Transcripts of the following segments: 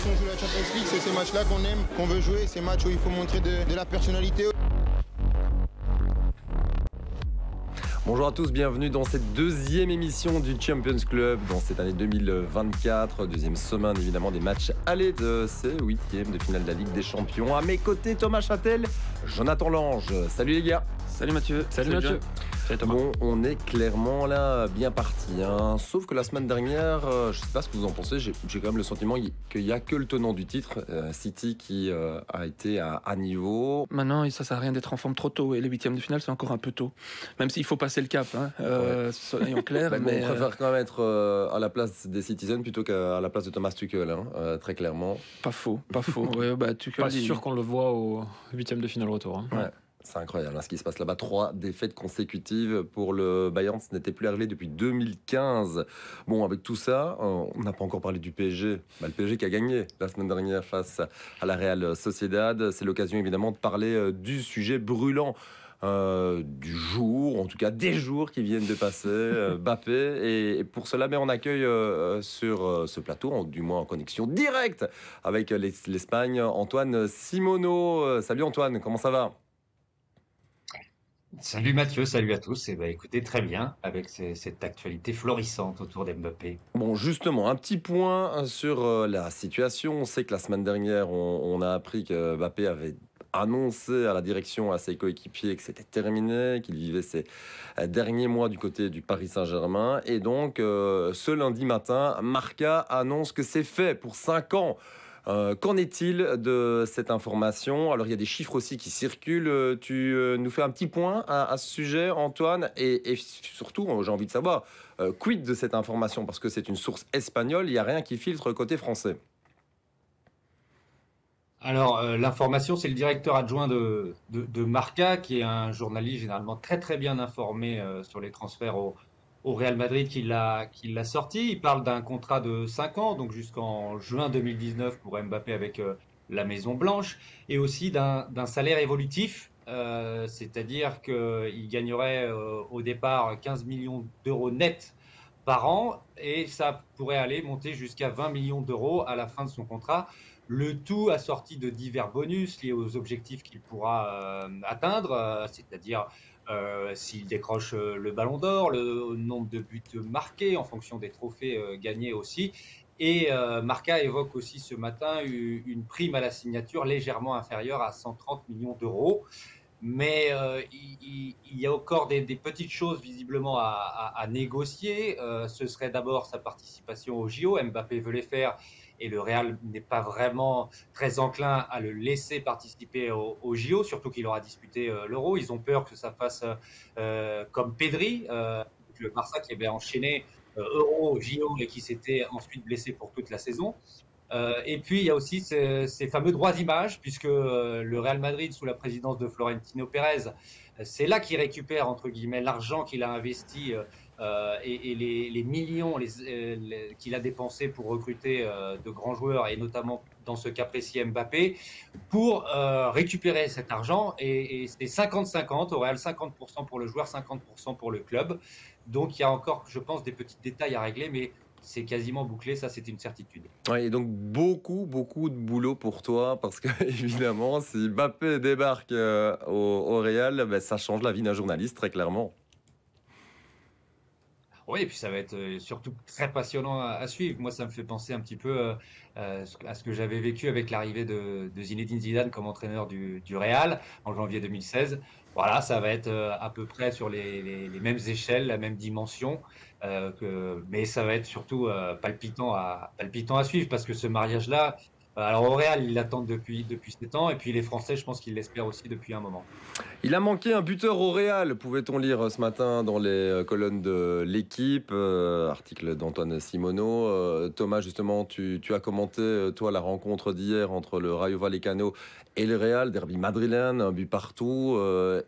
c'est ces matchs-là qu'on aime, qu'on veut jouer, ces matchs où il faut montrer de la personnalité. Bonjour à tous, bienvenue dans cette deuxième émission du Champions Club dans cette année 2024, deuxième semaine évidemment des matchs allés de ces huitièmes de finale de la Ligue des Champions. À mes côtés Thomas Châtel, Jonathan Lange. Salut les gars. Salut Mathieu. Salut, Mathieu. Bon, on est clairement là bien parti. Hein. Sauf que la semaine dernière, euh, je ne sais pas ce que vous en pensez, j'ai quand même le sentiment qu'il n'y a que le tenant du titre, euh, City, qui euh, a été à, niveau. Maintenant, ça ne sert à rien d'être en forme trop tôt. Et les huitièmes de finale, c'est encore un peu tôt. Même s'il faut passer le cap, hein, soyons clairs. mais, on préfère quand même être à la place des Citizens plutôt qu'à la place de Thomas Tuchel, hein, très clairement. Pas faux, pas faux. bah, Tuchel, pas sûr qu'on le voit au huitième de finale retour. Hein. C'est incroyable hein, ce qui se passe là-bas. Trois défaites consécutives pour le Bayern. Ce n'était plus réglé depuis 2015. Bon, avec tout ça, euh, on n'a pas encore parlé du PSG. Bah, le PSG qui a gagné la semaine dernière face à la Real Sociedad. C'est l'occasion évidemment de parler euh, du sujet brûlant. Euh, du jour, en tout cas des jours qui viennent de passer, euh, Bappé. Et, pour cela, mais on accueille sur ce plateau, du moins en connexion directe avec l'Espagne, Antoine Simono. salut Antoine, comment ça va? Salut Mathieu, salut à tous. Et eh ben, écoutez, très bien avec cette actualité florissante autour d'Mbappé. Bon, justement, un petit point sur euh, la situation. On sait que la semaine dernière, on, a appris que Mbappé avait annoncé à la direction, à ses coéquipiers que c'était terminé, qu'il vivait ses euh, derniers mois du côté du Paris Saint-Germain. Et donc, euh, ce lundi matin, Marca annonce que c'est fait pour 5 ans. Euh, qu'en est-il de cette information? Alors, il y a des chiffres aussi qui circulent. Euh, tu euh, nous fais un petit point à, ce sujet, Antoine Et, surtout, j'ai envie de savoir, quid de cette information? Parce que c'est une source espagnole, il n'y a rien qui filtre côté français. Alors, l'information, c'est le directeur adjoint de, de, Marca, qui est un journaliste généralement très très bien informé sur les transferts au, au Real Madrid qui l'a sorti. Il parle d'un contrat de 5 ans, donc jusqu'en juin 2019 pour Mbappé avec euh, la Maison Blanche, et aussi d'un salaire évolutif, euh, c'est-à-dire qu'il gagnerait euh, au départ 15 millions d'euros net par an, et ça pourrait aller monter jusqu'à 20 millions d'euros à la fin de son contrat. Le tout assorti de divers bonus liés aux objectifs qu'il pourra atteindre, c'est-à-dire euh, s'il décroche euh, le ballon d'or, le nombre de buts marqués en fonction des trophées euh, gagnés aussi. Et Marca évoque aussi ce matin une prime à la signature légèrement inférieure à 130 millions d'euros. Mais il, y a encore des, petites choses visiblement à, négocier. ce serait d'abord sa participation au JO. Mbappé veut les faire et le Real n'est pas vraiment très enclin à le laisser participer au, au JO, surtout qu'il aura disputé euh, l'Euro. Ils ont peur que ça fasse euh, comme Pedri, euh, le Barça qui avait enchaîné Euro, JO et qui s'était ensuite blessé pour toute la saison. et puis il y a aussi ces, ces fameux droits d'image, puisque le Real Madrid, sous la présidence de Florentino Pérez, c'est là qu'il récupère entre guillemets l'argent qu'il a investi euh, et, les, millions euh, qu'il a dépensés pour recruter euh, de grands joueurs, et notamment dans ce cas précis Mbappé, pour récupérer cet argent. Et, c'est 50-50, au Real 50% pour le joueur, 50% pour le club. Donc il y a encore, je pense, des petits détails à régler, mais c'est quasiment bouclé, ça c'est une certitude. Ouais, et donc beaucoup, beaucoup de boulot pour toi, parce que évidemment, si Mbappé débarque au, Real, ben, ça change la vie d'un journaliste, très clairement. Oui, et puis ça va être euh, surtout très passionnant à, suivre. Moi, ça me fait penser un petit peu euh, euh, à ce que j'avais vécu avec l'arrivée de, Zinedine Zidane comme entraîneur du, Real en janvier 2016. Voilà, ça va être à peu près sur les, mêmes échelles, la même dimension, mais ça va être surtout palpitant, à, palpitant à suivre parce que ce mariage-là, alors au Real, ils l'attendent depuis, depuis 7 ans, et puis les Français, je pense qu'ils l'espèrent aussi depuis un moment. Il a manqué un buteur au Real, pouvait-on lire ce matin dans les euh, colonnes de l'équipe, euh, article d'Antoine Simono. Euh, Thomas, justement, tu, as commenté, toi, la rencontre d'hier entre le Rayo Vallecano et le Real, derby madrilène, un but partout,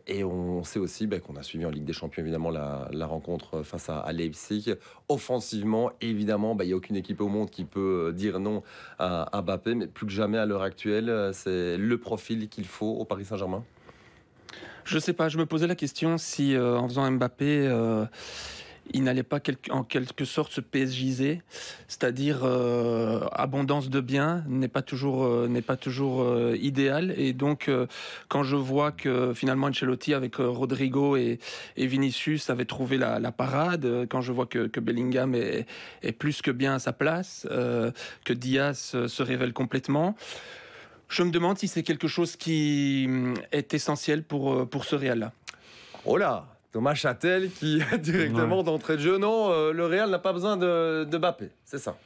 et on sait aussi ben, qu'on a suivi en Ligue des Champions, évidemment, la, rencontre face à, Leipzig. Offensivement, évidemment, ben, il n'y a aucune équipe au monde qui peut dire non à, à Mais plus que jamais à l'heure actuelle, euh, c'est le profil qu'il faut au Paris Saint-Germain. Je ne sais pas, je me posais la question si euh, en faisant Mbappé, euh, il n'allait pas en quelque sorte se PSJiser, c'est-à-dire euh, abondance de biens n'est pas toujours euh, n'est pas toujours euh, idéal. Et donc quand je vois que finalement Ancelotti avec Rodrigo et, Vinicius avait trouvé la, parade, quand je vois que, Bellingham est, plus que bien à sa place, que Diaz se révèle complètement. Je me demande si c'est quelque chose qui hum, est essentiel pour, pour ce Real-là. Oh là Thomas Châtel qui directement d'entrée de jeu. Non, euh, le Real n'a pas besoin de, de Bappé, c'est ça.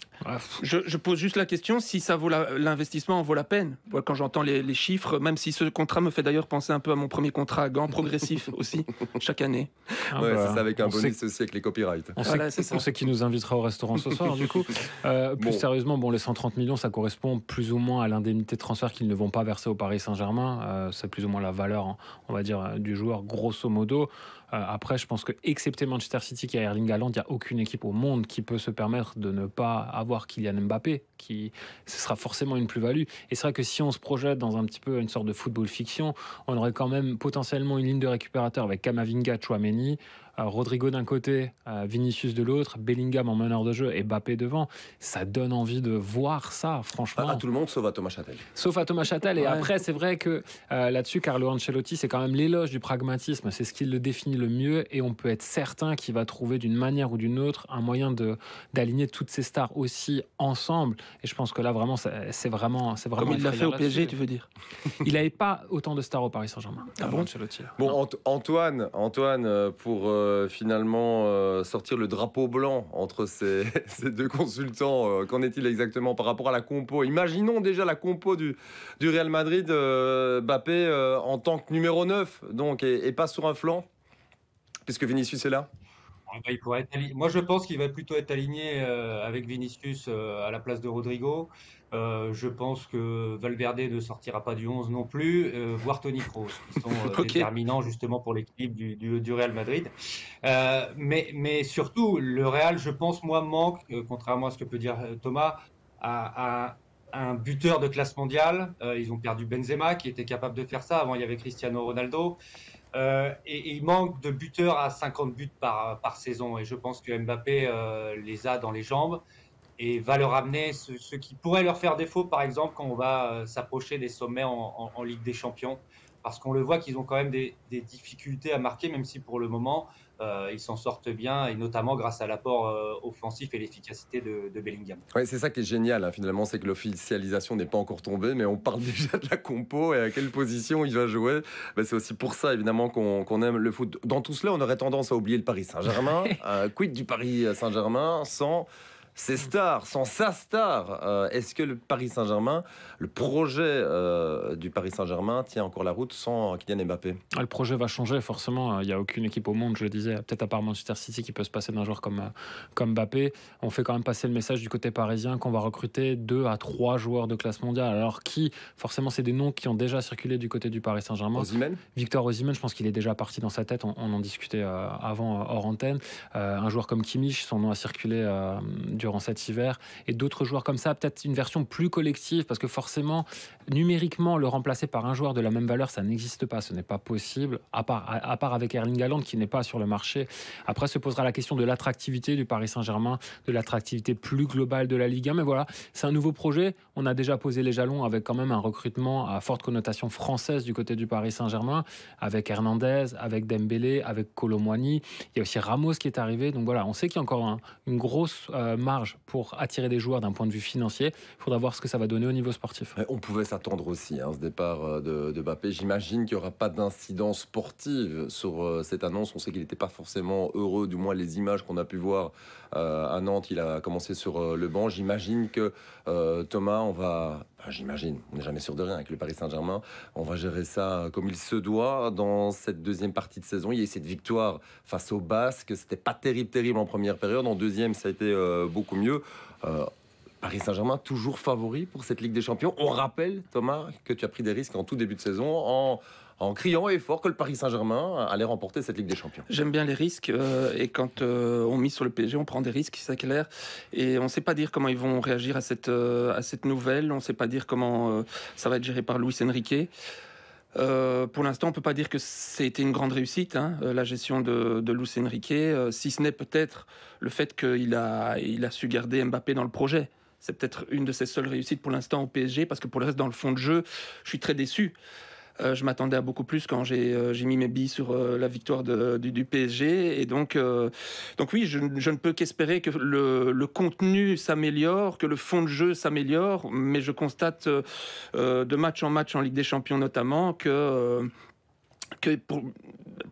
Je, pose juste la question si ça vaut l'investissement en vaut la peine. Quand j'entends les, chiffres, même si ce contrat me fait d'ailleurs penser un peu à mon premier contrat à gants progressif aussi chaque année. Ah ouais, bah, c'est ça avec un bonus aussi avec les copyrights. On sait, qui nous invitera au restaurant ce soir du coup. Euh, plus sérieusement, bon les 130 millions, ça correspond plus ou moins à l'indemnité de transfert qu'ils ne vont pas verser au Paris Saint-Germain. Euh, c'est plus ou moins la valeur, hein, on va dire, du joueur grosso modo. Euh, après, je pense que, excepté Manchester City qui a Erling Haaland, il n'y a aucune équipe au monde qui peut se permettre de ne pas avoir Kylian Mbappé. Qui, ce sera forcément une plus-value. Et c'est vrai que si on se projette dans un petit peu une sorte de football fiction, on aurait quand même potentiellement une ligne de récupérateur avec Kamavinga, Chouameni, Rodrigo d'un côté, Vinicius de l'autre, Bellingham en meneur de jeu et Mbappé devant, ça donne envie de voir ça, franchement. À, tout le monde, sauf à Thomas Châtel. Sauf à Thomas Châtel. Et après, c'est vrai que euh, là-dessus, Carlo Ancelotti, c'est quand même l'éloge du pragmatisme. C'est ce qui le définit le mieux. Et on peut être certain qu'il va trouver d'une manière ou d'une autre un moyen d'aligner toutes ces stars aussi ensemble. Et je pense que là, vraiment, c'est vraiment, c'est vraiment. Comme il l'a fait au PSG, tu veux dire Il n'avait pas autant de stars au Paris Saint-Germain. Ah bon, Ancelotti. Bon, Antoine, Antoine, euh, pour euh, finalement euh, sortir le drapeau blanc entre ces, deux consultants. Euh, qu'en est-il exactement par rapport à la compo? Imaginons déjà la compo du, Real Madrid, Mbappé en tant que numéro 9, donc, et, pas sur un flanc, puisque Vinicius est là ah bah, il pourrait être Moi, je pense qu'il va plutôt être aligné avec Vinicius à la place de Rodrigo. Euh, je pense que Valverde ne sortira pas du 11 non plus, euh, voire Tony Kroos, qui sont euh, déterminants justement pour l'équipe du, du, Real Madrid. mais, mais surtout, le Real, je pense, moi, manque, contrairement à ce que peut dire Thomas, à, un buteur de classe mondiale. ils ont perdu Benzema, qui était capable de faire ça. Avant, il y avait Cristiano Ronaldo. Et, il manque de buteurs à 50 buts par, saison. Et je pense que Mbappé les a dans les jambes et va leur amener ce, qui pourrait leur faire défaut, par exemple, quand on va euh, s'approcher des sommets en, Ligue des Champions. Parce qu'on le voit qu'ils ont quand même des, difficultés à marquer, même si pour le moment, euh, ils s'en sortent bien, et notamment grâce à l'apport euh, offensif et l'efficacité de, Bellingham. Oui, c'est ça qui est génial, hein, finalement, c'est que l'officialisation n'est pas encore tombée, mais on parle déjà de la compo et à quelle position il va jouer. Ben, c'est aussi pour ça, évidemment, qu'on aime le foot. Dans tout cela, on aurait tendance à oublier le Paris Saint-Germain. quid du Paris Saint-Germain sans ses stars, sans sa star. Euh, est-ce que le Paris Saint-Germain, le projet euh, du Paris Saint-Germain tient encore la route sans Kylian Mbappé? Ah, Le projet va changer forcément. Il n'y a aucune équipe au monde, je le disais, peut-être à part Manchester City qui peut se passer d'un joueur comme, euh, comme Mbappé. On fait quand même passer le message du côté parisien qu'on va recruter deux à trois joueurs de classe mondiale. Alors qui Forcément, c'est des noms qui ont déjà circulé du côté du Paris Saint-Germain. Victor Osimhen, je pense qu'il est déjà parti dans sa tête. On, en discutait avant hors antenne. un joueur comme Kimmich, son nom a circulé du durant cet hiver, et d'autres joueurs comme ça, peut-être une version plus collective, parce que forcément, numériquement, le remplacer par un joueur de la même valeur, ça n'existe pas, ce n'est pas possible, à part, à, part avec Erling Haaland qui n'est pas sur le marché. Après se posera la question de l'attractivité du Paris Saint-Germain, de l'attractivité plus globale de la Ligue 1, mais voilà, c'est un nouveau projet. On a déjà posé les jalons avec quand même un recrutement à forte connotation française du côté du Paris Saint-Germain, avec Hernandez, avec Dembélé, avec Colomwani. Il y a aussi Ramos qui est arrivé. Donc voilà, on sait qu'il y a encore une grosse euh, marge pour attirer des joueurs d'un point de vue financier. Il faudra voir ce que ça va donner au niveau sportif. On pouvait s'attendre aussi à hein, ce départ euh, de, de Mbappé. J'imagine qu'il n'y aura pas d'incidence sportive sur euh, cette annonce. On sait qu'il n'était pas forcément heureux, du moins les images qu'on a pu voir euh, à Nantes. Il a commencé sur le banc. J'imagine que Thomas, on va j'imagine, on n'est jamais sûr de rien avec le Paris Saint-Germain. On va gérer ça comme il se doit dans cette deuxième partie de saison. Il y a eu cette victoire face aux Basques. C'était pas terrible, terrible en première période. En deuxième, ça a été beaucoup mieux. Euh, Paris Saint-Germain, toujours favori pour cette Ligue des Champions. On rappelle, Thomas, que tu as pris des risques en tout début de saison en criant et fort que le Paris Saint-Germain allait remporter cette Ligue des Champions. J'aime bien les risques euh, et quand euh, on mise sur le PSG, on prend des risques, c'est clair. Et on ne sait pas dire comment ils vont réagir à cette, à cette nouvelle. On ne sait pas dire comment ça va être géré par Luis Enrique. Euh, pour l'instant, on peut pas dire que c'était une grande réussite, hein, la gestion de, de Luis Enrique, si ce n'est peut-être le fait qu'il a, il a su garder Mbappé dans le projet. C'est peut-être une de ses seules réussites pour l'instant au PSG, parce que pour le reste, dans le fond de jeu, je suis très déçu. Euh, je m'attendais à beaucoup plus quand j'ai euh, mis mes billes sur euh, la victoire du, PSG. Et donc, donc oui, je, ne peux qu'espérer que le, contenu s'améliore, que le fond de jeu s'améliore. Mais je constate de match en match en Ligue des Champions notamment que que pour,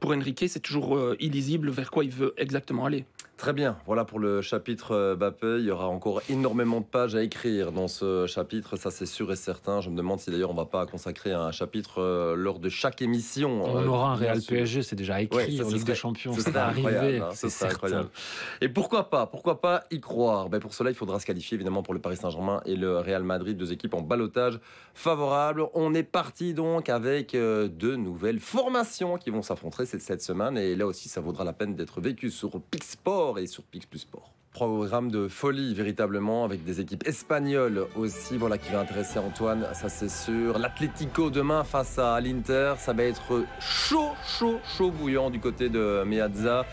pour Enrique, c'est toujours illisible vers quoi il veut exactement aller. Très bien, voilà pour le chapitre euh, Bappé. Il y aura encore énormément de pages à écrire dans ce chapitre, ça c'est sûr et certain. Je me demande si d'ailleurs on va pas consacrer un chapitre euh, lors de chaque émission. On euh, aura un Real PSG, c'est déjà écrit en Ligue des Champions, va arriver, hein, c'est incroyable. Et pourquoi pas Pourquoi pas y croire? Ben Pour cela, il faudra se qualifier évidemment pour le Paris Saint-Germain et le Real Madrid, deux équipes en balotage favorable. On est parti donc avec deux nouvelles formations qui vont s'affronter cette semaine et là aussi ça vaudra la peine d'être vécu sur Pixport et sur Pix Plus Sport. Programme de folie véritablement avec des équipes espagnoles aussi, voilà qui va intéresser Antoine, ça c'est sûr. L'Atlético demain face à l'Inter, ça va être chaud, chaud, chaud bouillant du côté de Meazza.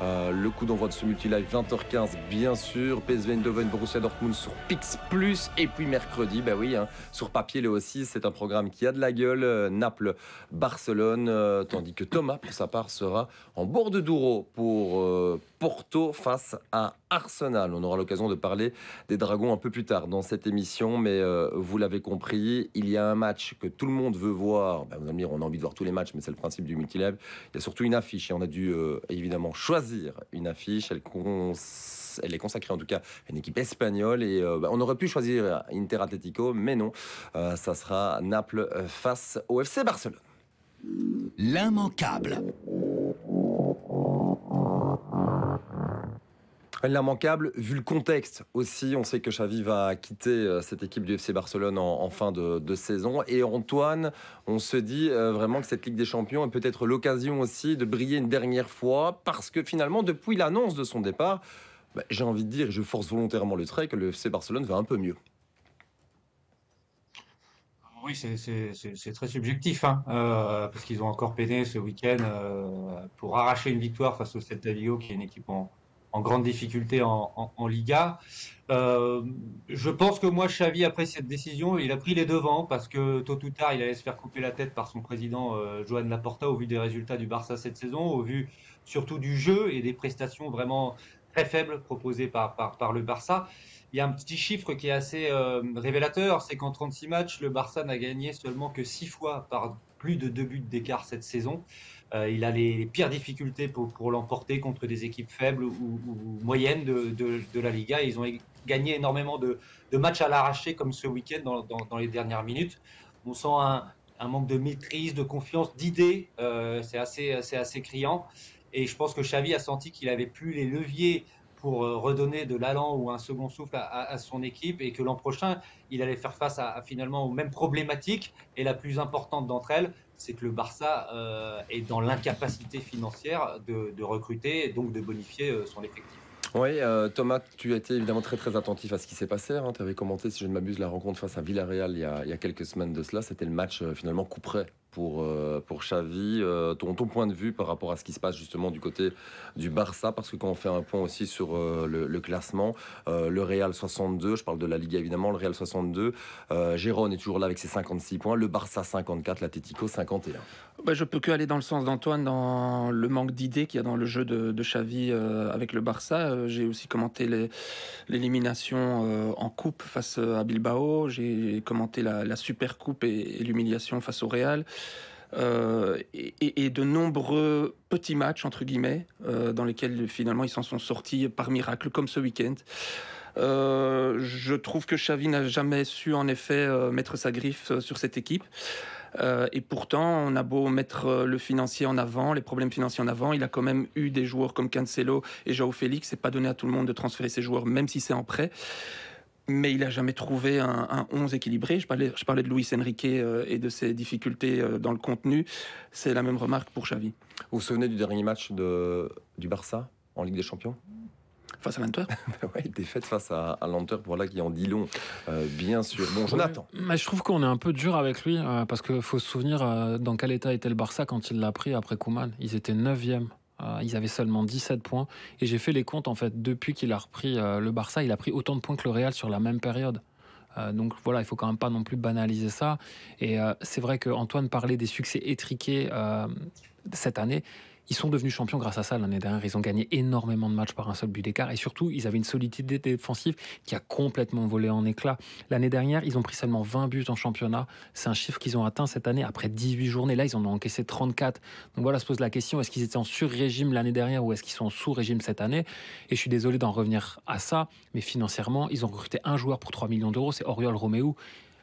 Euh, le coup d'envoi de ce multi-live 20h15 bien sûr. PSV Eindhoven, Borussia Dortmund sur Pix Plus. Et puis mercredi, bah oui, hein, sur papier là aussi, c'est un programme qui a de la gueule. Euh, Naples, Barcelone, euh, tandis que Thomas, pour sa part, sera en bord de Douro pour Porto face à Arsenal. On aura l'occasion de parler des Dragons un peu plus tard dans cette émission, mais vous l'avez compris, il y a un match que tout le monde veut voir. Ben, vous allez dire, on a envie de voir tous les matchs, mais c'est le principe du multi-live. Il y a surtout une affiche et on a dû évidemment choisir une affiche. Elle, est consacrée en tout cas à une équipe espagnole. Et euh, bah, on aurait pu choisir Inter Atletico, mais non. Euh, ça sera Naples euh, face au FC Barcelone. L'immanquable. L'immanquable, vu le contexte aussi, on sait que Xavi va quitter euh, cette équipe du FC Barcelone en, fin de, saison. Et Antoine, on se dit euh, vraiment que cette Ligue des Champions est peut-être l'occasion aussi de briller une dernière fois, parce que finalement, depuis l'annonce de son départ, bah, j'ai envie de dire, et je force volontairement le trait, que le FC Barcelone va un peu mieux. Oui, c'est très subjectif, hein, euh, parce qu'ils ont encore peiné ce week-end pour arracher une victoire face au Celta Vigo, qui est une équipe en, en grande difficulté en, Liga. Euh, je pense que moi, Xavi, après cette décision, il a pris les devants parce que tôt ou tard, il allait se faire couper la tête par son président euh, Joan Laporta au vu des résultats du Barça cette saison, au vu surtout du jeu et des prestations vraiment très faibles proposées par, par, le Barça. Il y a un petit chiffre qui est assez euh, révélateur, c'est qu'en 36 matchs, le Barça n'a gagné seulement que 6 fois par plus de 2 buts d'écart cette saison. Euh, il a les, pires difficultés pour, l'emporter contre des équipes faibles ou, moyennes de, la Liga. Ils ont gagné énormément de, matchs à l'arraché comme ce week-end dans, les dernières minutes. On sent un, un manque de maîtrise, de confiance, d'idées. Euh, c'est assez, assez criant. Et je pense que Xavi a senti qu'il avait plus les leviers pour euh, redonner de l'allant ou un second souffle à, son équipe et que l'an prochain, il allait faire face à, finalement aux mêmes problématiques. Et la plus importante d'entre elles, c'est que le Barça euh, est dans l'incapacité financière de, recruter et donc de bonifier euh, son effectif. Oui, Thomas, tu as été évidemment très très attentif à ce qui s'est passé. Hein. Tu avais commenté, si je ne m'abuse, la rencontre face à Villarreal il y a, quelques semaines de cela. C'était le match finalement coup pour, euh, pour Xavi, euh, ton, ton, point de vue par rapport à ce qui se passe justement du côté du Barça, parce que quand on fait un point aussi sur euh, le, classement, le Real 62, je parle de la Liga évidemment, le Real 62, Gérone est toujours là avec ses 56 points, le Barça 54, l'Atletico 51. Bah, je peux que aller dans le sens d'Antoine dans le manque d'idées qu'il y a dans le jeu de, Xavi avec le Barça. J'ai aussi commenté l'élimination en coupe face à Bilbao, j'ai commenté la, Super Coupe et l'humiliation face au Real. Euh, et, de nombreux petits matchs, entre guillemets, euh, dans lesquels finalement ils s'en sont sortis par miracle, comme ce week-end. Euh, je trouve que Xavi n'a jamais su en effet mettre sa griffe sur cette équipe. Et pourtant, on a beau mettre le financier en avant, les problèmes financiers en avant, il a quand même eu des joueurs comme Cancelo et Joao Félix. C'est pas donné à tout le monde de transférer ses joueurs, même si c'est en prêt mais il n'a jamais trouvé un, 11 équilibré. Je parlais, de Luis Enrique euh, et de ses difficultés euh, dans le contenu. C'est la même remarque pour Xavi. Vous vous souvenez du dernier match de, du Barça en Ligue des Champions? Face à l'Inter ouais, défaite face à, à l'Antwerp, voilà qui en dit long, euh, bien sûr. Bon, Jonathan. Mais je trouve qu'on est un peu dur avec lui, euh, parce qu'il faut se souvenir euh, dans quel état était le Barça quand il l'a pris après Kouman. Ils étaient 9e. ils avaient seulement 17 points. Et j'ai fait les comptes, en fait, depuis qu'il a repris le Barça, il a pris autant de points que le Real sur la même période. donc voilà, il faut quand même pas non plus banaliser ça. Et c'est vrai qu'Antoine parlait des succès étriqués cette année. Ils sont devenus champions grâce à ça l'année dernière. Ils ont gagné énormément de matchs par un seul but d'écart. Et surtout, ils avaient une solidité défensive qui a complètement volé en éclats. L'année dernière, ils ont pris seulement 20 buts en championnat. C'est un chiffre qu'ils ont atteint cette année après 18 journées. Là, ils en ont encaissé 34. Donc voilà, se pose la question est-ce qu'ils étaient en sur-régime l'année dernière ou est-ce qu'ils sont en sous-régime cette année? Et je suis désolé d'en revenir à ça, mais financièrement, ils ont recruté un joueur pour 3 millions d'euros, c'est Oriol Roméo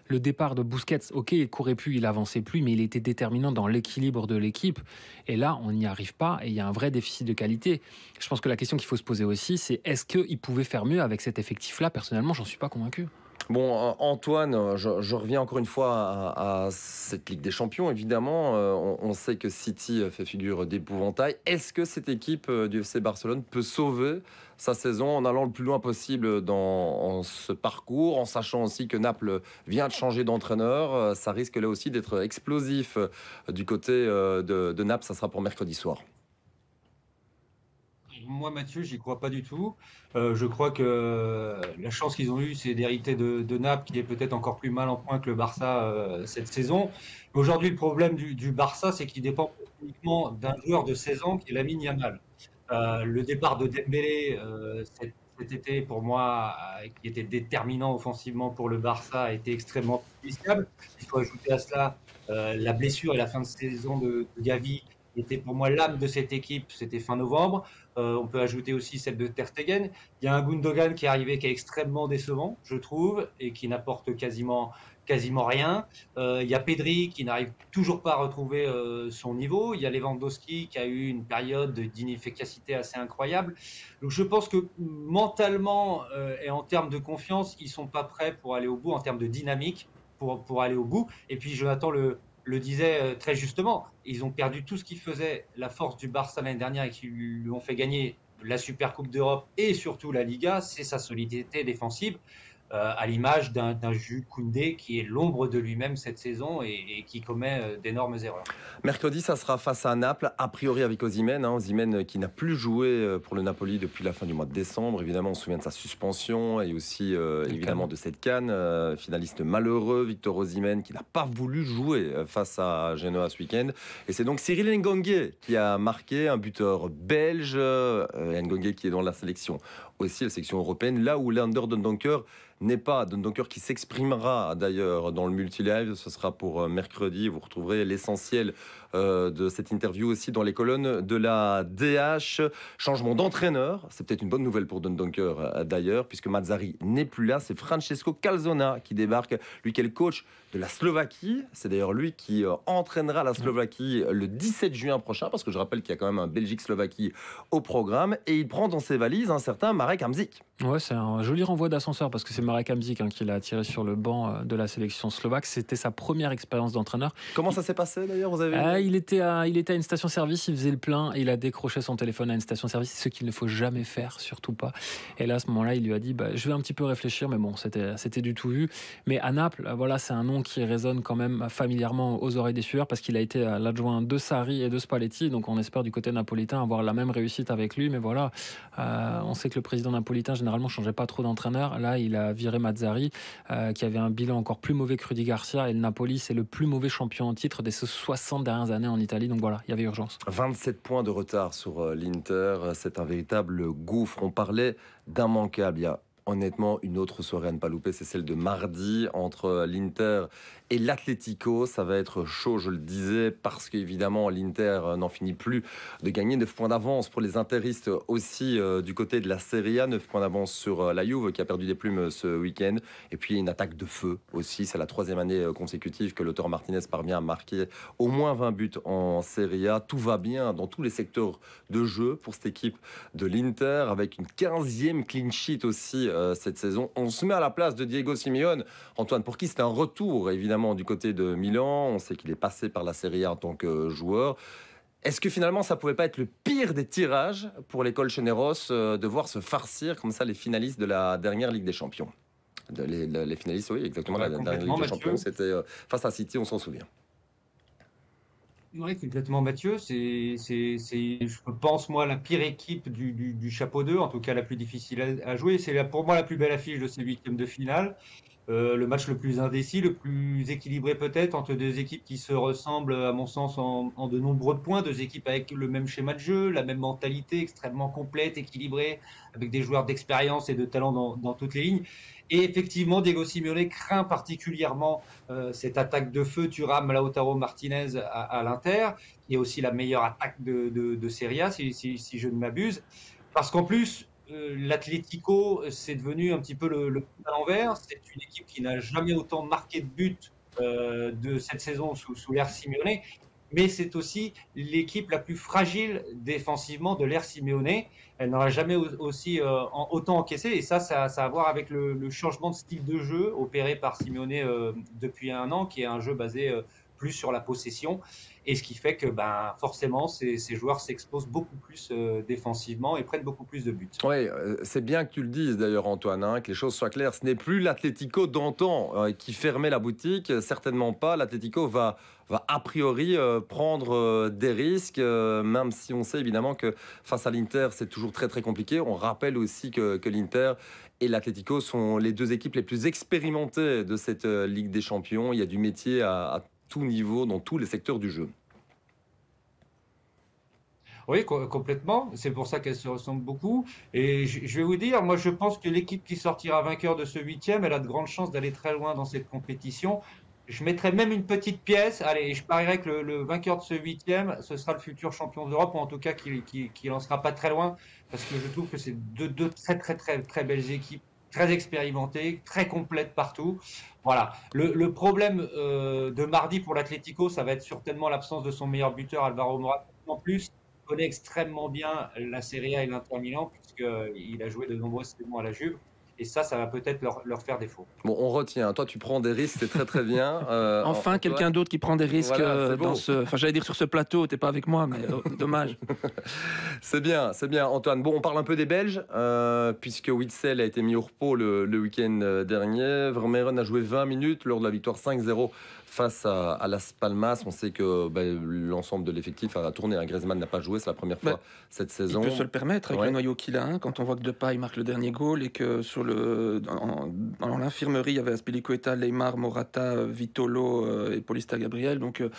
le départ de Busquets, ok, il courait plus, il avançait plus, mais il était déterminant dans l'équilibre de l'équipe. Et là, on n'y arrive pas et il y a un vrai déficit de qualité. Je pense que la question qu'il faut se poser aussi, c'est est-ce qu'il pouvait faire mieux avec cet effectif-là? Personnellement, j'en suis pas convaincu. Bon, Antoine, je, reviens encore une fois à, cette Ligue des Champions. Évidemment, euh, on, sait que City fait figure d'épouvantail. Est-ce que cette équipe euh, du FC Barcelone peut sauver sa saison en allant le plus loin possible dans ce parcours, en sachant aussi que Naples vient de changer d'entraîneur euh, Ça risque là aussi d'être explosif du côté de Naples. Ça sera pour mercredi soir moi, Mathieu, j'y crois pas du tout. Euh, je crois que la chance qu'ils ont eue, c'est d'hériter de, Naples, qui est peut-être encore plus mal en point que le Barça euh, cette saison. Aujourd'hui, le problème du, Barça, c'est qu'il dépend uniquement d'un joueur de 16 ans, qui est Lamine Yamal. Euh, le départ de Dembélé cet, été, pour moi, qui était déterminant offensivement pour le Barça, a été extrêmement préjudiciable. Il faut ajouter à cela la blessure et la fin de saison de, de Gavi, était pour moi l'âme de cette équipe, c'était fin novembre. Euh, on peut ajouter aussi celle de Ter Stegen. Il y a un Gundogan qui est arrivé qui est extrêmement décevant, je trouve, et qui n'apporte quasiment, rien. Euh, il y a Pedri qui n'arrive toujours pas à retrouver euh, son niveau. Il y a Lewandowski qui a eu une période d'inefficacité assez incroyable. Donc je pense que mentalement et en termes de confiance, ils sont pas prêts pour aller au bout, en termes de dynamique, pour, pour aller au bout. Et puis Jonathan le, le disait euh, très justement, ils ont perdu tout ce qui faisait la force du Barça l'année dernière et qui lui ont fait gagner la Super Coupe d'Europe et surtout la Liga, c'est sa solidité défensive. Euh, à l'image d'un Jules Koundé qui est l'ombre de lui-même cette saison et, qui commet euh, d'énormes erreurs. Mercredi, ça sera face à Naples, a priori avec Ozimène. Hein, qui n'a plus joué euh, pour le Napoli depuis la fin du mois de décembre. Évidemment, on se souvient de sa suspension et aussi évidemment de cette canne. finaliste malheureux, Victor Ozimène qui n'a pas voulu jouer face à Genoa ce week-end. Et c'est donc Cyril Ngongue qui a marqué un buteur belge. Ngongue qui est dans la sélection aussi, la sélection européenne, là où Leander Dundonker n'est pas. Dundonker qui s'exprimera d'ailleurs dans le multilive, ce sera pour euh, mercredi. Vous retrouverez l'essentiel euh, de cette interview aussi dans les colonnes de la DH. Changement d'entraîneur, c'est peut-être une bonne nouvelle pour Dundonker euh, d'ailleurs, puisque Mazzari n'est plus là. C'est Francesco Calzona qui débarque, lui qui est le coach de la Slovaquie. C'est d'ailleurs lui qui entraînera la Slovaquie le 17 juin prochain, parce que je rappelle qu'il y a quand même un Belgique-Slovaquie au programme. Et il prend dans ses valises un certain Marek Hamzik. Ouais, c'est un joli renvoi d'ascenseur parce que c'est Marek Hamzik hein, qui l'a attiré sur le banc euh, de la sélection slovaque. C'était sa première expérience d'entraîneur. Comment ça s'est passé d'ailleurs Vous avez il, était à, une station-service, il faisait le plein et il a décroché son téléphone à une station-service, ce qu'il ne faut jamais faire, surtout pas. Et là, à ce moment-là, il lui a dit bah, Je vais un petit peu réfléchir, mais bon, c'était, du tout vu. Mais à Naples, voilà, c'est un nom qui résonne quand même familièrement aux oreilles des sueurs parce qu'il a été l'adjoint de Sarri et de Spalletti. Donc on espère du côté napolitain avoir la même réussite avec lui. Mais voilà, euh, on sait que le président napolitain, généralement, changeait pas trop d'entraîneur. Là, il a viré Mazzari, euh, qui avait un bilan encore plus mauvais que Rudy Garcia. Et le Napoli, c'est le plus mauvais champion en titre des 60 années en Italie. Donc voilà, il y avait urgence. 27 points de retard sur euh, l'Inter. C'est un véritable gouffre. On parlait d'immanquable. Il honnêtement une autre soirée à ne pas louper, c'est celle de mardi entre l'Inter et l'Atlético. Ça va être chaud, je le disais, parce qu'évidemment l'Inter n'en finit plus de gagner 9 points d'avance pour les interistes aussi euh, du côté de la Serie A, 9 points d'avance sur euh, la Juve qui a perdu des plumes euh, ce week-end. Et puis une attaque de feu aussi, c'est la troisième année consécutive que l'auteur Martinez parvient à marquer au moins 20 buts en Serie A. Tout va bien dans tous les secteurs de jeu pour cette équipe de l'Inter avec une 15e clean sheet aussi cette saison. On se met à la place de Diego Simeone, Antoine, pour qui c'est un retour évidemment du côté de Milan. On sait qu'il est passé par la Serie A en tant que joueur. Est-ce que finalement, ça pouvait pas être le pire des tirages pour l'école Cheneros euh, de voir se farcir comme ça les finalistes de la dernière Ligue des Champions? Les, finalistes, oui, exactement. la dernière Ligue des Champions, c'était euh, face à City, on s'en souvient. Oui, complètement Mathieu. C'est, je pense, moi, la pire équipe du, chapeau 2, en tout cas la plus difficile à, jouer. C'est pour moi la plus belle affiche de ces huitièmes de finale. Euh, le match le plus indécis, le plus équilibré peut-être entre deux équipes qui se ressemblent à mon sens en, de nombreux points, deux équipes avec le même schéma de jeu, la même mentalité extrêmement complète, équilibrée, avec des joueurs d'expérience et de talent dans, toutes les lignes. Et effectivement, Diego Simeone craint particulièrement euh, cette attaque de feu Thuram, Lautaro Martinez à, l'Inter, qui est aussi la meilleure attaque de, de, Serie A, si, si je ne m'abuse. Parce qu'en plus, euh, L'Atlético, c'est devenu un petit peu le, le à l'envers. C'est une équipe qui n'a jamais autant marqué de buts euh, de cette saison sous, sous l'ère Simeone, mais c'est aussi l'équipe la plus fragile défensivement de l'ère Simeone. Elle n'aura jamais aussi euh, autant encaissé, et ça, ça, a à voir avec le, changement de style de jeu opéré par Simeone depuis un an, qui est un jeu basé plus sur la possession. Et ce qui fait que ben, forcément, ces, joueurs s'exposent beaucoup plus euh, défensivement et prennent beaucoup plus de buts. Oui, euh, c'est bien que tu le dises d'ailleurs, Antoine, hein, que les choses soient claires. Ce n'est plus l'Atlético d'antan euh, qui fermait la boutique, certainement pas. L'Atlético va, va a priori prendre des risques, même si on sait évidemment que face à l'Inter, c'est toujours très très compliqué. On rappelle aussi que, que l'Inter et l'Atlético sont les deux équipes les plus expérimentées de cette Ligue des Champions. Il y a du métier à, à tout niveau, dans tous les secteurs du jeu. Oui, complètement. C'est pour ça qu'elle se ressemble beaucoup. Et je, vais vous dire, moi, je pense que l'équipe qui sortira vainqueur de ce huitième, elle a de grandes chances d'aller très loin dans cette compétition. Je mettrais même une petite pièce. Allez, je parierais que le, vainqueur de ce huitième, ce sera le futur champion d'Europe, ou en tout cas qui, qui, lancera pas très loin, parce que je trouve que c'est deux, deux très très très très belles équipes très expérimentées, très complètes partout. Voilà. Le, problème euh, de mardi pour l'Atlético, ça va être certainement l'absence de son meilleur buteur, Alvaro Morata. En plus, il connaît extrêmement bien la Serie A et l'Inter Milan, puisqu'il a joué de nombreuses saisons à la Juve. Et ça, ça va peut-être leur, faire défaut. Bon, on retient. Toi, tu prends des risques, c'est très très bien. Euh, enfin, quelqu'un d'autre qui prend des risques euh, dans ce. Enfin, j'allais dire sur ce plateau. T'es pas avec moi, mais euh, dommage. c'est bien, c'est bien, Antoine. Bon, on parle un peu des Belges, puisque Witzel a été mis au repos le, le week-end dernier. Vermeeren a joué 20 minutes lors de la victoire 5-0 face à, Las Palmas. On sait que ben, l'ensemble de l'effectif a tourné. Hein. Griezmann n'a pas joué, c'est la première fois cette saison. Il peut se le permettre avec le noyau qu'il a. Hein, quand on voit que Depay marque le dernier goal et que sur le, dans, l'infirmerie, il y avait Aspilicueta, Leymar, Morata, Vitolo euh, et Paulista Gabriel. Donc euh,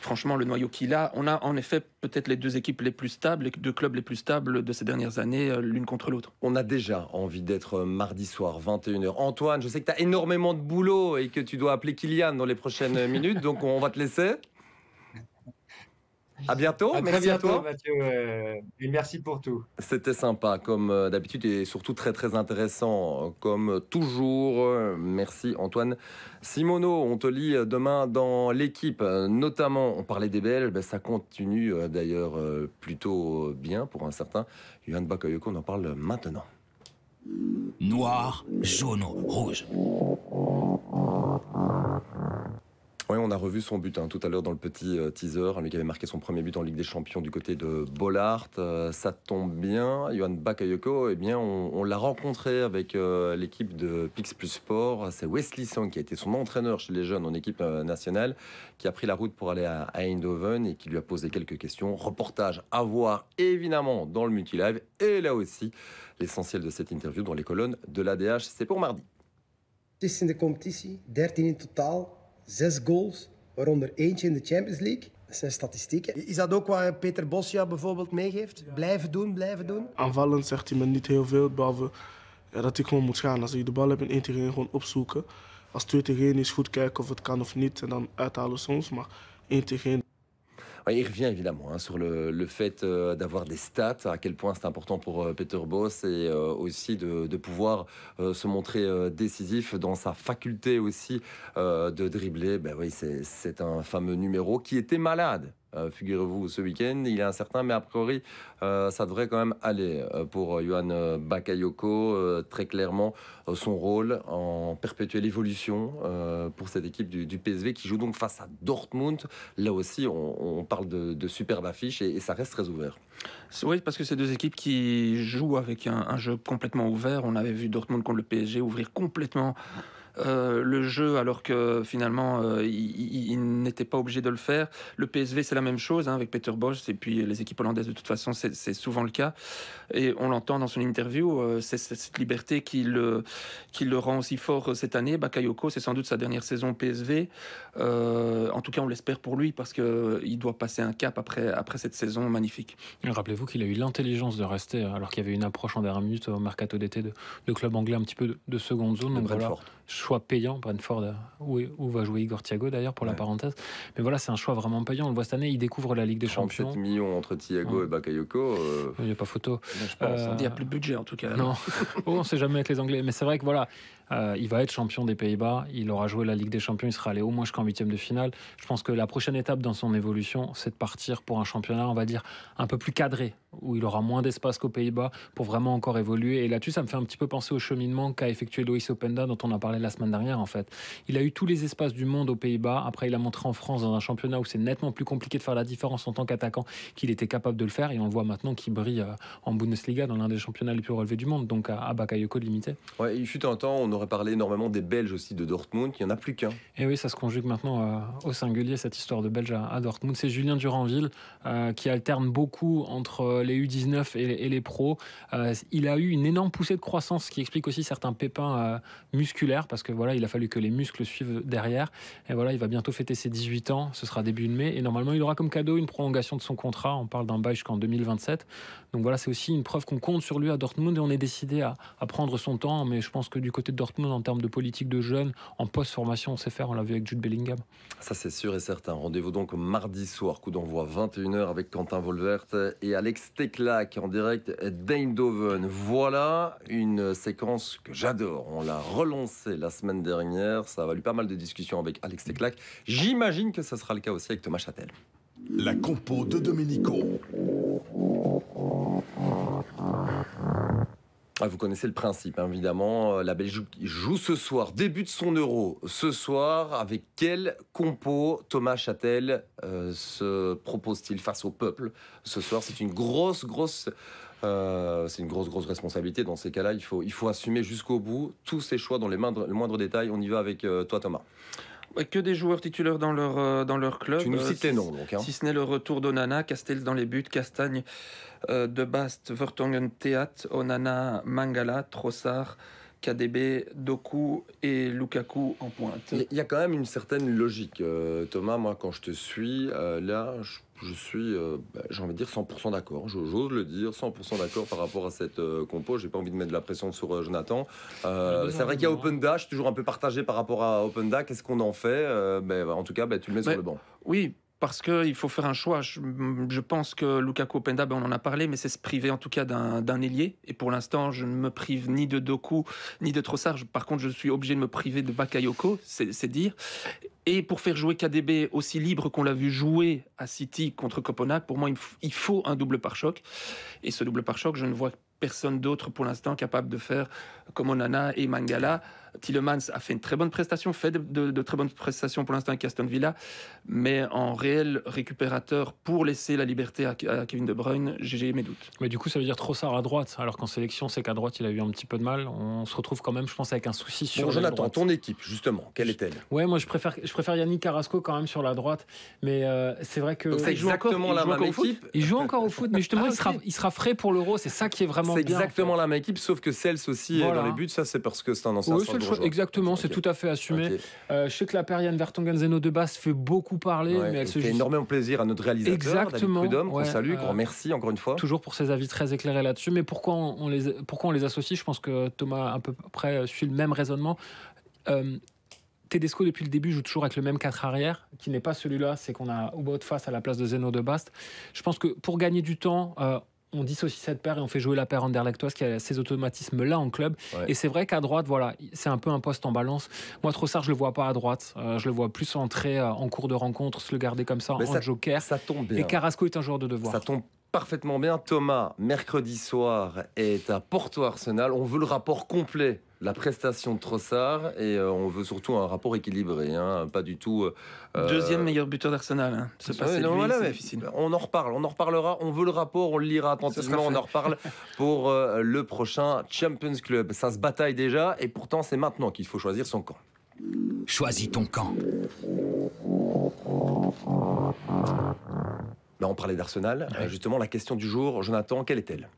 franchement, le noyau qu'il a, on a en effet peut-être les deux équipes les plus stables, les deux clubs les plus stables de ces dernières années, euh, l'une contre l'autre. On a déjà envie d'être mardi soir, 21h. Antoine, je sais que tu as énormément de boulot et que tu dois appeler Kylian dans les prochaines minutes, donc on va te laisser. À bientôt. merci à toi. Mathieu. Euh, et merci pour tout. C'était sympa, comme euh, d'habitude, et surtout très, très intéressant, comme toujours. Merci, Antoine Simono. On te lit demain dans l'équipe. Notamment, on parlait des Belges. Ben, ça continue euh, d'ailleurs plutôt bien pour un certain. Johan Bakayoko, on en parle maintenant. Noir, jaune, rouge. Oui, on a revu son but hein, tout à l'heure dans le petit euh, teaser. Lui qui avait marqué son premier but en Ligue des Champions du côté de Bollard. Euh, ça tombe bien. Johan Bakayoko, eh bien, on, l'a rencontré avec euh, l'équipe de Pix Plus Sport. C'est Wesley Song qui a été son entraîneur chez les jeunes en équipe nationale, qui a pris la route pour aller à, Eindhoven et qui lui a posé quelques questions. Reportage à voir évidemment dans le multilive. Et là aussi, l'essentiel de cette interview dans les colonnes de l'ADH. C'est pour mardi. C'est in de competitie, 13 in totaal. Zes goals, waaronder eentje in de Champions League. Dat zijn statistieken. Is dat ook wat Peter Bos jou bijvoorbeeld meegeeft? Blijven doen, blijven doen? Aanvallend zegt hij me niet heel veel, behalve ja, dat ik gewoon moet gaan. Als ik de bal heb in 1 tegen 1 gewoon opzoeken. Als 2 tegen 1 is goed kijken of het kan of niet en dan uithalen soms. Maar 1 tegen 1 il revient évidemment hein, sur le, fait euh, d'avoir des stats, à quel point c'est important pour euh, Peter Boss et euh, aussi de, pouvoir se montrer décisif dans sa faculté aussi de dribbler. Ben oui, c'est un fameux numéro qui était malade euh, figurez-vous, ce week-end. Il est incertain, mais a priori, euh, ça devrait quand même aller euh, pour Johan Bakayoko. très clairement, son rôle en perpétuelle évolution pour cette équipe du, PSV qui joue donc face à Dortmund. Là aussi, on, parle de, superbes affiches et, ça reste très ouvert. Oui, parce que c'est deux équipes qui jouent avec un, un, jeu complètement ouvert. On avait vu Dortmund contre le PSG ouvrir complètement euh, le jeu alors que finalement euh, il, n'était pas obligé de le faire. Le PSV c'est la même chose hein, avec Peter Bosch et puis les équipes hollandaises de toute façon c'est souvent le cas et on l'entend dans son interview euh, c'est cette liberté qui le, qui le rend aussi fort cette année. Bakayoko c'est sans doute sa dernière saison PSV en tout cas on l'espère pour lui parce que il doit passer un cap après, après cette saison magnifique. Rappelez-vous qu'il a eu l'intelligence de rester alors qu'il y avait une approche en dernière minute au mercato d'été de, de, club anglais un petit peu de, seconde zone. Donc voilà, choix payant. Brentford, où, où va jouer Igor Thiago d'ailleurs, pour la parenthèse. Mais voilà, c'est un choix vraiment payant. On le voit cette année, il découvre la Ligue des Champions. millions entre Thiago et Bakayoko. Euh, il n'y a pas photo. Euh, il n'y a plus de budget en tout cas. Non, oh, on ne sait jamais avec les Anglais. Mais c'est vrai que voilà, euh, il va être champion des Pays-Bas. Il aura joué la Ligue des Champions. Il sera allé au moins jusqu'en huitième de finale. Je pense que la prochaine étape dans son évolution, c'est de partir pour un championnat, on va dire, un peu plus cadré, où il aura moins d'espace qu'aux Pays-Bas pour vraiment encore évoluer. Et là-dessus, ça me fait un petit peu penser au cheminement qu'a effectué Loïs Openda, dont on a parlé la semaine dernière, en fait. Il a eu tous les espaces du monde aux Pays-Bas. Après, il a montré en France, dans un championnat où c'est nettement plus compliqué de faire la différence en tant qu'attaquant, qu'il était capable de le faire. Et on le voit maintenant qu'il brille euh, en Bundesliga, dans l'un des championnats les plus relevés du monde, donc à Bakayoko limité. Ouais, il fut un temps, on aurait parlé énormément des Belges aussi de Dortmund, il n'y en a plus qu'un. Et oui, ça se conjugue maintenant euh, au singulier, cette histoire de Belge à, Dortmund. C'est Julien Duranville euh, qui alterne beaucoup entre les U19 et, les pros. Euh, il a eu une énorme poussée de croissance qui explique aussi certains pépins musculaires parce que voilà, il a fallu que les muscles suivent derrière. Et voilà, il va bientôt fêter ses 18 ans, ce sera début de mai. Et normalement, il aura comme cadeau une prolongation de son contrat. On parle d'un bail jusqu'en 2027. Donc voilà, c'est aussi une preuve qu'on compte sur lui à Dortmund et on est décidé à, à prendre son temps. Mais je pense que du côté de Dortmund, en termes de politique de jeunes, en post-formation, on sait faire, on l'a vu avec Jude Bellingham. Ça, c'est sûr et certain. Rendez-vous donc mardi soir, coup d'envoi 21h avec Quentin Volvert et Alex Teclac en direct d'Eindhoven. Voilà une séquence que j'adore. On l'a relancée la semaine dernière. Ça a valu pas mal de discussions avec Alex Teclac. J'imagine que ça sera le cas aussi avec Thomas Châtel. La compo de Domenico. Vous connaissez le principe, hein, évidemment. Euh, la Belgique joue ce soir, débute son euro ce soir. Avec quel compo Thomas Châtel euh, se propose-t-il face au peuple ce soir? C'est une grosse, grosse. Euh, c'est une grosse, grosse responsabilité. Dans ces cas-là, il faut, il faut assumer jusqu'au bout tous ces choix dans les moindres détails. On y va avec toi, Thomas. Que des joueurs titulaires dans leur, dans leur club. Tu nous cites les noms, donc. Hein. Si ce n'est le retour d'Onana, Castells dans les buts, Castagne euh, de Bast, Vertonghen, Theat, Onana, Mangala, Trossard, KDB, Doku et Lukaku en pointe. Il y a quand même une certaine logique, euh, Thomas. Moi, quand je te suis, euh, là, je, suis, bah, j'ai envie de dire 100% d'accord. J'ose le dire, 100% d'accord par rapport à cette compo. J'ai pas envie de mettre de la pression sur Jonathan. c'est vrai qu'il y a Open Dash, toujours un peu partagé par rapport à Open Dash. Qu'est-ce qu'on en fait? Ben, En tout cas, ben, tu le mets sur le banc. Oui, parce qu'il faut faire un choix. Je, pense que Lukaku Openda, ben on en a parlé, mais c'est se priver en tout cas d'un ailier. Et pour l'instant, je ne me prive ni de Doku, ni de Trossard. Par contre, je suis obligé de me priver de Bakayoko, c'est dire. Et pour faire jouer KDB aussi libre qu'on l'a vu jouer à City contre Copenhague, pour moi, il faut un double pare-choc. Et ce double pare-choc, je ne vois personne d'autre pour l'instant capable de faire comme Onana et Mangala. Tillemans a fait une très bonne prestation, fait de, très bonnes prestations pour l'instant avec Aston Villa, mais en réel récupérateur pour laisser la liberté à, Kevin De Bruyne, j'ai mes doutes. Mais du coup, ça veut dire trop ça à droite, alors qu'en sélection, c'est qu'à droite, il a eu un petit peu de mal. On se retrouve quand même, je pense, avec un souci sur. Bon, Jonathan, ton équipe, justement, quelle est-elle? Ouais, moi, je préfère, je préfère Yannick Carrasco quand même sur la droite, mais euh, c'est vrai que. C'est exactement la même équipe. Il joue encore au foot, mais justement, ah, il, sera, il sera frais pour l'Euro. C'est ça qui est vraiment. C'est exactement la même équipe, sauf que Cels aussi est dans les buts. Ça, c'est parce que c'est un ancien. Exactement, c'est tout à fait assumé. Euh, je sais que la Periane Vertonghen Zeno de Basse fait beaucoup parler, mais elle se fait énormément plaisir à notre réalisateur, Exactement. David Prudhomme, qu'on salue, qu'on euh, remercie encore une fois. Toujours pour ses avis très éclairés là-dessus. Mais pourquoi on, les, pourquoi on les associe? Je pense que Thomas, à peu près, suit le même raisonnement. Euh, Tedesco, depuis le début, joue toujours avec le même 4 arrière, qui n'est pas celui-là, c'est qu'on a Oubot face à la place de Zeno de Bast. Je pense que pour gagner du temps, on dissocie cette paire et on fait jouer la paire anderlechtoise qui a ces automatismes-là en club. Ouais. Et c'est vrai qu'à droite, voilà, c'est un peu un poste en balance. Moi, Trossard, je le vois pas à droite. Euh, je le vois plus entrer euh, en cours de rencontre, se le garder comme ça Mais en ça- joker. Ça tombe bien. Et Carrasco est un joueur de devoir. Ça tombe parfaitement bien. Thomas, mercredi soir, est à Porto Arsenal. On veut le rapport complet, la prestation de Trossard, et euh, on veut surtout un rapport équilibré, hein, pas du tout. euh, Deuxième meilleur buteur d'Arsenal. Hein. Ouais, non, lui, voilà, c'est mais difficile. On en reparle, on en reparlera. On veut le rapport, on le lira attentivement. On en reparle pour euh, le prochain Champions Club. Ça se bataille déjà, et pourtant c'est maintenant qu'il faut choisir son camp. Choisis ton camp. Là, on parlait d'Arsenal. Euh, justement, la question du jour, Jonathan, quelle est-elle?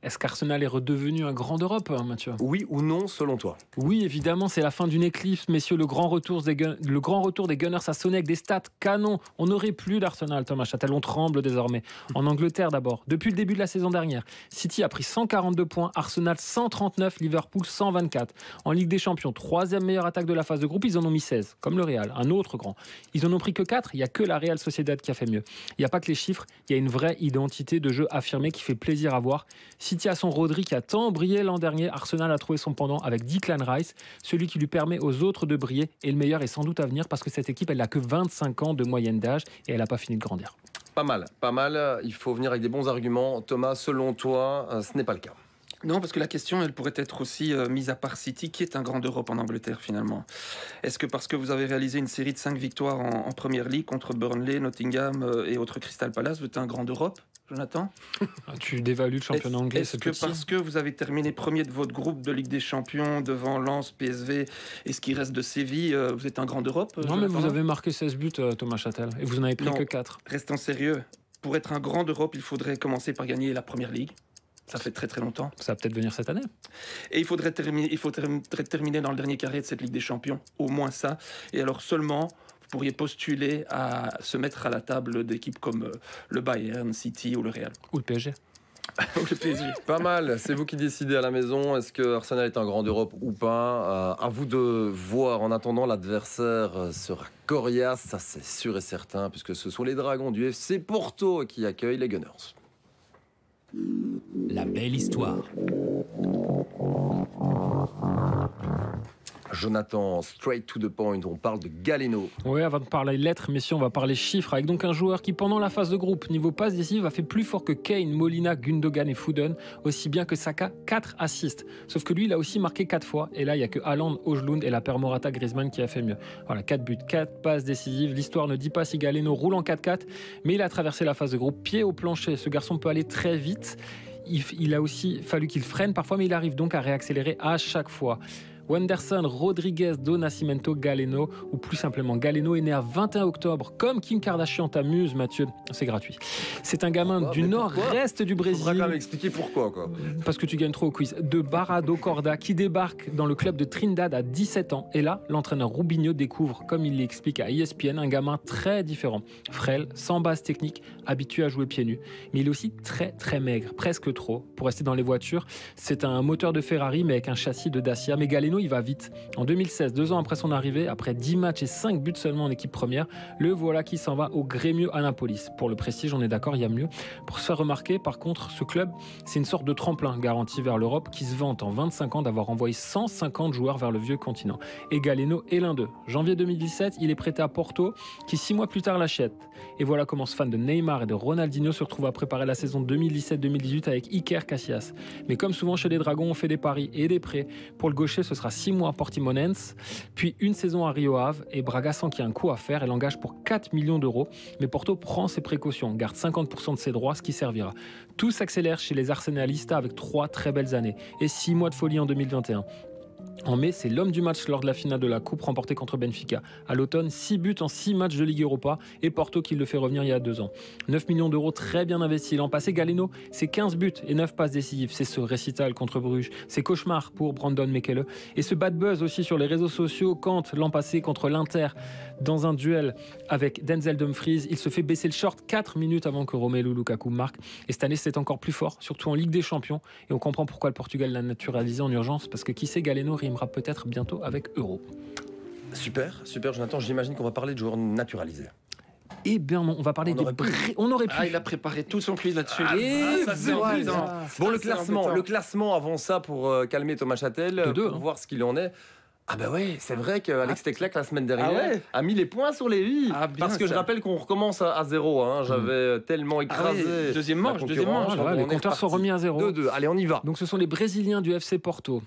Est-ce qu'Arsenal est redevenu un grand d'Europe, hein, Mathieu Oui ou non, selon toi? Oui, évidemment, c'est la fin d'une éclipse, messieurs. Le grand, retour des Gun- le grand retour des Gunners a sonné avec des stats canons. On n'aurait plus d'Arsenal, Thomas Châtel. On tremble désormais. En Angleterre d'abord. Depuis le début de la saison dernière, City a pris 142 points, Arsenal 139, Liverpool 124. En Ligue des Champions, troisième meilleure attaque de la phase de groupe, ils en ont mis 16, comme le Real, un autre grand. Ils en ont pris que 4, il n'y a que la Real Sociedad qui a fait mieux. Il n'y a pas que les chiffres, il y a une vraie identité de jeu affirmée qui fait plaisir à voir. City a son Rodri qui a tant brillé l'an dernier. Arsenal a trouvé son pendant avec Declan Rice, celui qui lui permet aux autres de briller. Et le meilleur est sans doute à venir parce que cette équipe, elle n'a que 25 ans de moyenne d'âge et elle n'a pas fini de grandir. Pas mal, pas mal. Il faut venir avec des bons arguments. Thomas, selon toi, euh, ce n'est pas le cas. Non, parce que la question, elle pourrait être aussi euh, mise à part City, qui est un grand d'Europe en Angleterre finalement. Est-ce que parce que vous avez réalisé une série de cinq victoires en, en Première Ligue contre Burnley, Nottingham euh, et autres Crystal Palace, vous êtes un grand d'Europe, Jonathan? Ah, Tu dévalues le championnat Est-ce- anglais, Est-ce que petit. parce que vous avez terminé premier de votre groupe de Ligue des Champions devant Lens, PSV et ce qui reste de Séville, euh, vous êtes un grand d'Europe euh, Non, mais vous avez marqué 16 buts, Thomas Châtel, et vous n'en avez pris Non. que 4. Restons sérieux. Pour être un grand d'Europe, il faudrait commencer par gagner la Première Ligue. Ça fait très très longtemps. Ça va peut-être venir cette année. Et il faudrait, terminer, il faudrait terminer dans le dernier carré de cette Ligue des Champions, au moins ça. Et alors seulement, vous pourriez postuler à se mettre à la table d'équipes comme euh, le Bayern, City ou le Real. Ou le PSG. Ou le PSG. Pas mal, c'est vous qui décidez à la maison. Est-ce que Arsenal est un grand d'Europe ou pas? Euh, À vous de voir. En attendant, l'adversaire sera coriace, ça c'est sûr et certain, puisque ce sont les Dragons du FC Porto qui accueillent les Gunners. La belle histoire. Jonathan, straight to the point, on parle de Galeno. Oui, avant de parler lettres, messieurs, on va parler chiffres avec donc un joueur qui, pendant la phase de groupe, niveau passe décisive, a fait plus fort que Kane, Molina, Gundogan et Foden, aussi bien que Saka, 4 assists. Sauf que lui, il a aussi marqué 4 fois, et là, il n'y a que Haaland, Ojlund et la paire Morata Griezmann qui a fait mieux. Voilà, 4 buts, 4 passes décisives. L'histoire ne dit pas si Galeno roule en 4-4, mais il a traversé la phase de groupe, pied au plancher. Ce garçon peut aller très vite. Il, il a aussi fallu qu'il freine parfois, mais il arrive donc à réaccélérer à chaque fois. Wenderson, Rodriguez, Do Nascimento, Galeno, ou plus simplement Galeno est né à 21 octobre, comme Kim Kardashian t'amuse, Mathieu. C'est gratuit. C'est un gamin Pourquoi du nord-est du Il faudra quand même Brésil, expliquer pourquoi, quoi. parce que tu gagnes trop au quiz, de Barra do Corda, qui débarque dans le club de Trinidad à 17 ans. Et là, l'entraîneur Rubinho découvre, comme il l'explique à ESPN, un gamin très différent. Frêle, sans base technique, habitué à jouer pieds nus. Mais il est aussi très très maigre, presque trop. Pour rester dans les voitures, c'est un moteur de Ferrari, mais avec un châssis de Dacia. Mais Galeno, il va vite. En 2016, deux ans après son arrivée, après 10 matchs et 5 buts seulement en équipe première, le voilà qui s'en va au Grêmio Annapolis. Pour le prestige, on est d'accord, il y a mieux. Pour se faire remarquer, par contre, ce club, c'est une sorte de tremplin garanti vers l'Europe qui se vante en 25 ans d'avoir envoyé 150 joueurs vers le vieux continent. Et Galeno est l'un d'eux. Janvier 2017, il est prêté à Porto, qui six mois plus tard l'achète. Et voilà comment ce fan de Neymar et de Ronaldinho se retrouve à préparer la saison 2017-2018 avec Iker Casillas. Mais comme souvent chez les Dragons, on fait des paris et des prêts. Pour le gaucher, ce sera 6 mois à Portimonense, puis une saison à Rio Ave, et Braga sent qu'il y a un coup à faire et l'engage pour 4 millions d'euros. Mais Porto prend ses précautions, garde 50% de ses droits, ce qui servira. Tout s'accélère chez les Arsenalistas avec 3 très belles années et 6 mois de folie en 2021. En mai, c'est l'homme du match lors de la finale de la Coupe remportée contre Benfica. À l'automne, 6 buts en 6 matchs de Ligue Europa et Porto qui le fait revenir il y a 2 ans. 9 millions d'euros très bien investis. L'an passé, Galeno, c'est 15 buts et 9 passes décisives. C'est ce récital contre Bruges. C'est cauchemar pour Brandon Mekele. Et ce bad buzz aussi sur les réseaux sociaux quand, l'an passé, contre l'Inter, dans un duel avec Denzel Dumfries, il se fait baisser le short 4 minutes avant que Romelu Lukaku marque. Et cette année, c'est encore plus fort, surtout en Ligue des Champions. Et on comprend pourquoi le Portugal l'a naturalisé en urgence, parce que qui sait, Galeno rimera peut-être bientôt avec Euro. Super, super, Jonathan. J'imagine qu'on va parler de joueurs naturalisés. Eh bien non, on va parler On des aurait pu. Bré- On aurait pu. Ah, il a préparé tout son quiz là-dessus. Ah, Et ça, c'est voilà. embêtant. Ça, Bon, le classement, le classement avant ça pour euh, calmer Thomas Châtel, De deux, pour hein. voir ce qu'il en est. Ah bah ouais, c'est vrai qu'Alex Teclac la semaine dernière Ah ouais a mis les points sur les i. Ah, parce que je rappelle qu'on recommence à, à zéro. hein. J'avais euh, tellement écrasé. Ah ouais, deuxième manche, deuxième manche. Voilà, les compteurs sont remis à zéro. 2-2. Allez, on y va. Donc ce sont les Brésiliens du FC Porto.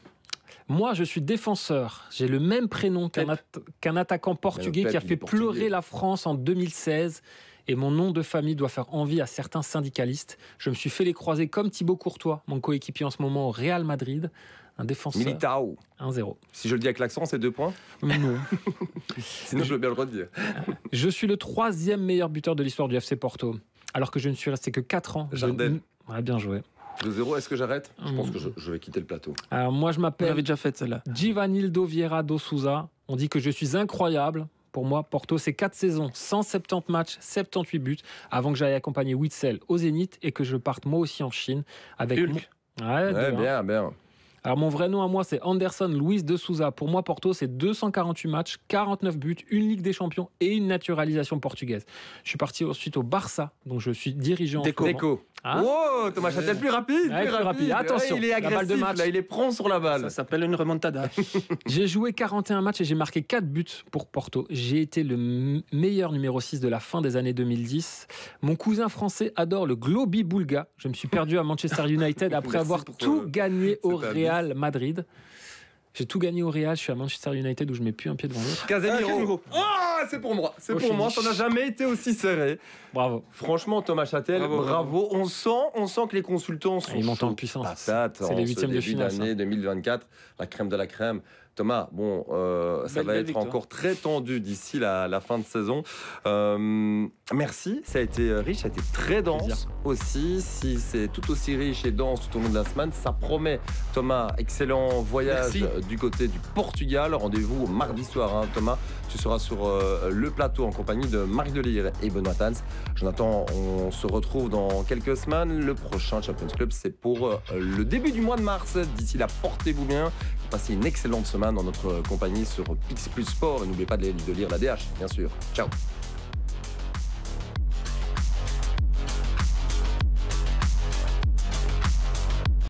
Moi, je suis défenseur. J'ai le même prénom qu'un at- attaquant portugais Pep, qui a fait pleurer la France en 2016. Et mon nom de famille doit faire envie à certains syndicalistes. Je me suis fait les croiser comme Thibaut Courtois, mon coéquipier en ce moment au Real Madrid. Un défenseur. Militao. 1-0. Si je le dis avec l'accent, c'est deux points. Non. Sinon, je veux bien le redire. Je suis le troisième meilleur buteur de l'histoire du FC Porto. Alors que je ne suis resté que 4 ans. Jardel. Ouais, bien joué. 2-0, est-ce que j'arrête? Je pense Mm. que je, je vais quitter le plateau. Alors moi, je m'appelle déjà fait celle-là. Givanildo Vieira do Souza. On dit que je suis incroyable. Pour moi, Porto, c'est 4 saisons, 170 matchs, 78 buts, avant que j'aille accompagner Witzel au Zénith et que je parte moi aussi en Chine avec Hulk. mon- Ouais, Ouais, bien, bien. Alors mon vrai nom à moi, c'est Anderson Luis de Souza. Pour moi, Porto, c'est 248 matchs, 49 buts, une Ligue des Champions et une naturalisation portugaise. Je suis parti ensuite au Barça, dont je suis dirigeant. en Déco. Déco. Hein Oh, Thomas Châtel, plus rapide, Ouais, plus plus rapide. Attention, Ouais, il est la balle de agressif, match. là, il est prompt sur la balle. Ça s'appelle une remontada. J'ai joué 41 matchs et j'ai marqué 4 buts pour Porto. J'ai été le meilleur numéro 6 de la fin des années 2010. Mon cousin français adore le Globi Boulga. Je me suis perdu à Manchester United après Merci avoir tout euh, gagné au cet Real Madrid. J'ai tout gagné au Real, je suis à Manchester United où je mets plus un pied devant l'autre. Casemiro. Casemiro. Oh, c'est pour moi. C'est Au pour moi. Ça n'a jamais été aussi serré. Bravo. Franchement, Thomas Châtel, bravo. Bravo, On sent, on sent que les consultants sont Ils montent en puissance. C'est les huitièmes de finale, ça. d'année 2024, la crème de la crème. Thomas, bon, euh, ça Belle, va belle être victoire. encore très tendu d'ici la, la fin de saison. Euh, merci, ça a été riche, ça a été très dense Plaisir. aussi. Si c'est tout aussi riche et dense tout au long de la semaine, ça promet. Thomas, excellent voyage Merci. du côté du Portugal. Rendez-vous mardi soir, hein, Thomas. Tu seras sur euh, le plateau en compagnie de Marc Delire et Benoît Tans. Jonathan, on se retrouve dans quelques semaines. Le prochain Champions Club, c'est pour le début du mois de mars. D'ici là, portez-vous bien. Passez une excellente semaine dans notre compagnie sur Pix Plus Sport. Et n'oubliez pas de lire la DH, bien sûr. Ciao.